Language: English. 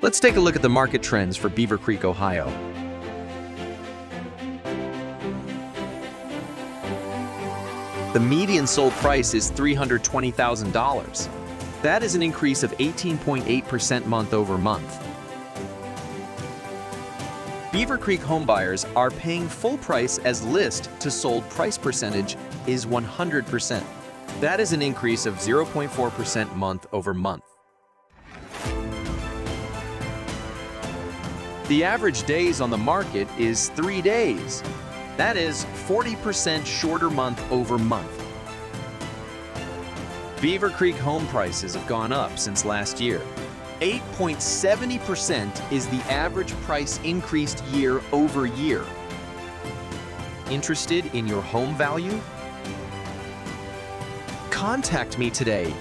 Let's take a look at the market trends for Beavercreek, Ohio. The median sold price is $320,000. That is an increase of 18.8% month over month. Beavercreek homebuyers are paying full price as list to sold price percentage is 100%. That is an increase of 0.4% month over month. The average days on the market is three days. That is 40% shorter month over month. Beavercreek home prices have gone up since last year. 8.70% is the average price increased year over year. Interested in your home value? Contact me today